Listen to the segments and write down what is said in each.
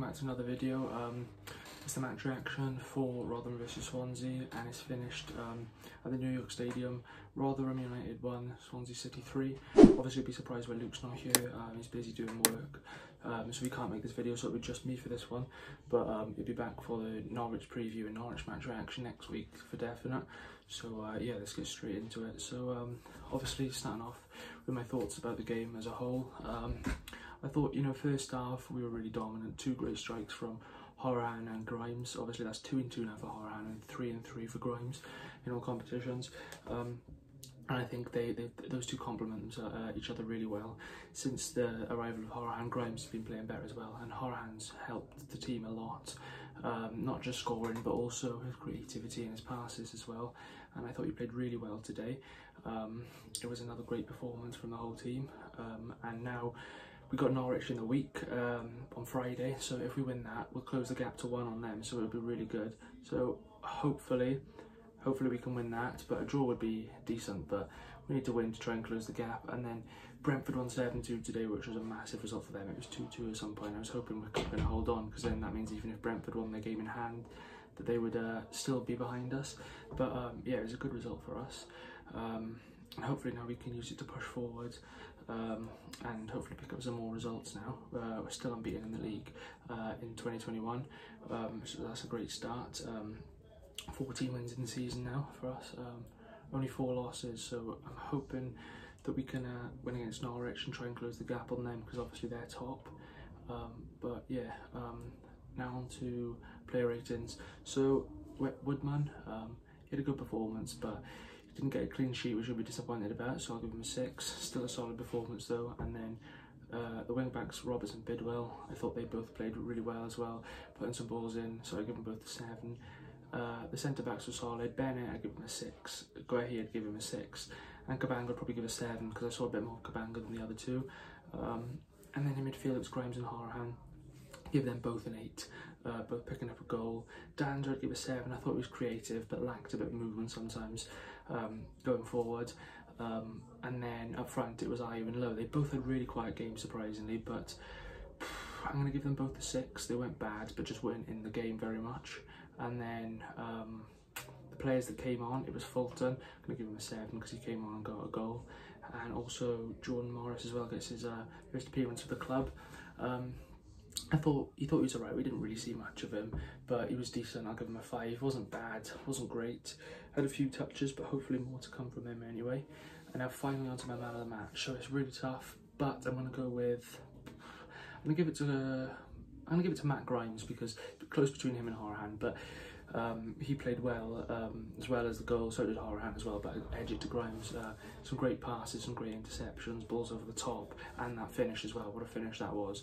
back to another video. Um, it's the match reaction for Rotherham versus Swansea and it's finished um, at the New York Stadium. Rotherham United won, Swansea City 3. Obviously be surprised when Luke's not here, um, he's busy doing work. Um, so we can't make this video so it'll be just me for this one. But um, he'll be back for the Norwich preview and Norwich match reaction next week for definite. So uh, yeah, let's get straight into it. So um, obviously starting off with my thoughts about the game as a whole. I thought, you know, first half we were really dominant. Two great strikes from Hourihane and Grimes. Obviously, that's two and two now for Hourihane and three and three for Grimes in all competitions. Um, and I think they, they those two complement uh, each other really well. Since the arrival of Hourihane, Grimes has been playing better as well, and Hourihane's helped the team a lot. Um, not just scoring, but also his creativity and his passes as well. And I thought he played really well today. Um, it was another great performance from the whole team. Um, and now we got Norwich in the week um, on Friday, so if we win that, we'll close the gap to one on them, so it'll be really good. So hopefully, hopefully we can win that, but a draw would be decent, but we need to win to try and close the gap. And then Brentford won 7-2 today, which was a massive result for them. It was 2-2 at some point. I was hoping we are going to hold on, because then that means even if Brentford won their game in hand, that they would uh, still be behind us. But um, yeah, it was a good result for us. Um, hopefully now we can use it to push forward um, and hopefully pick up some more results now. Uh, we're still unbeaten in the league uh, in 2021, um, so that's a great start. Um, 14 wins in the season now for us, um, only four losses, so I'm hoping that we can uh, win against Norwich and try and close the gap on them because obviously they're top. Um, but yeah, um, now on to player ratings. So Woodman, he had a good performance, but didn't get a clean sheet, which I'll be disappointed about, so I'll give him a six. Still a solid performance though. And then uh, the wing backs, Roberts and Bidwell, I thought they both played really well as well, putting some balls in, so I give them both a seven. Uh, the centre backs were solid. Bennett, I give him a six. Guehi, I'd give him a six. And Cabango, I'd probably give a seven because I saw a bit more Cabango than the other two. Um, and then in midfield, it's Grimes and Hourihane. Give them both an eight uh, both picking up a goal. Dan's I'd give a seven. I thought he was creative, but lacked a bit of movement sometimes um, going forward. Um, and then up front, it was Ayew and Lowe. They both had really quiet games, surprisingly, but I'm going to give them both a six. They weren't bad, but just weren't in the game very much. And then um, the players that came on, it was Fulton. I'm going to give him a seven because he came on and got a goal. And also Jordan Morris as well gets his uh, first appearance for the club. Um, I thought he thought he was alright. We didn't really see much of him, but he was decent. I'll give him a five. Wasn't bad, wasn't great. Had a few touches, but hopefully more to come from him anyway. And now finally onto my man of the match. So it's really tough, but I'm gonna go with. I'm gonna give it to. Uh, I'm gonna give it to Matt Grimes because close between him and Hourihane, but. Um, he played well um, as well as the goal, so did Hourihane as well, but edge it to Grimes. Uh, some great passes, some great interceptions, balls over the top, and that finish as well. What a finish that was.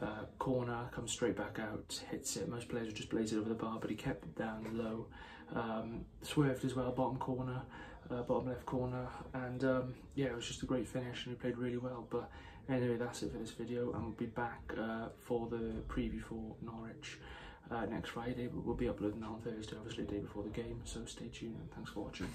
Uh, corner, comes straight back out, hits it. Most players would just blaze it over the bar, but he kept it down low. Um, swerved as well, bottom corner, uh, bottom left corner. And um, yeah, it was just a great finish and he played really well. But anyway, that's it for this video. And we'll be back uh, for the preview for Norwich uh, next Friday. We'll be uploading that on Thursday, obviously, the day before the game. So stay tuned and thanks for watching.